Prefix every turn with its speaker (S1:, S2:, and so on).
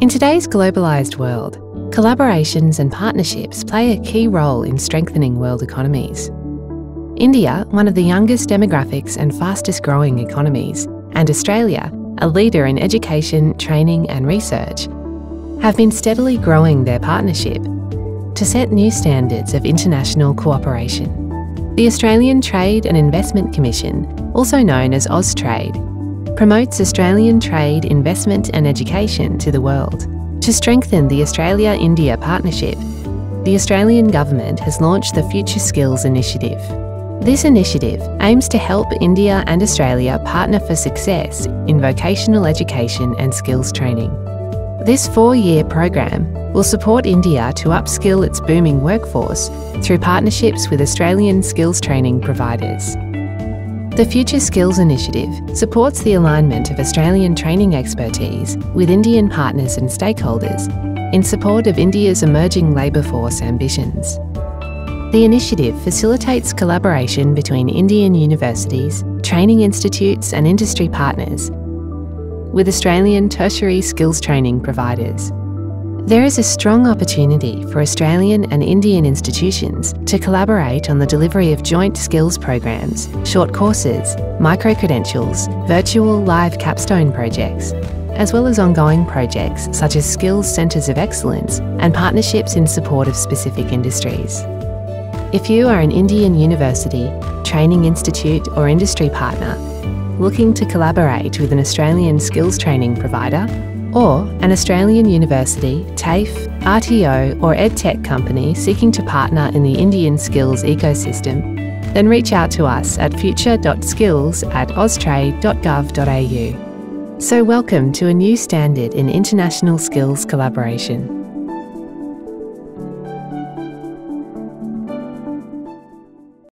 S1: In today's globalised world, collaborations and partnerships play a key role in strengthening world economies. India, one of the youngest demographics and fastest growing economies, and Australia, a leader in education, training, and research, have been steadily growing their partnership to set new standards of international cooperation. The Australian Trade and Investment Commission, also known as Austrade, promotes Australian trade, investment, and education to the world. To strengthen the Australia India partnership, the Australian Government has launched the Future Skills Initiative. This initiative aims to help India and Australia partner for success in vocational education and skills training. This four year program will support India to upskill its booming workforce through partnerships with Australian skills training providers. The Future Skills Initiative supports the alignment of Australian training expertise with Indian partners and stakeholders in support of India's emerging labour force ambitions. The initiative facilitates collaboration between Indian universities, training institutes, and industry partners with Australian tertiary skills training providers. There is a strong opportunity for Australian and Indian institutions to collaborate on the delivery of joint skills programs, short courses, micro credentials, virtual live capstone projects, as well as ongoing projects such as skills centres of excellence and partnerships in support of specific industries. If you are an Indian university, training institute, or industry partner looking to collaborate with an Australian skills training provider, or an Australian university, TAFE, RTO, or EdTech company seeking to partner in the Indian skills ecosystem, then reach out to us at future.skills at austrade.gov.au. So, welcome to a new standard in international skills collaboration.